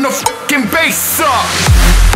turn the fucking bass up.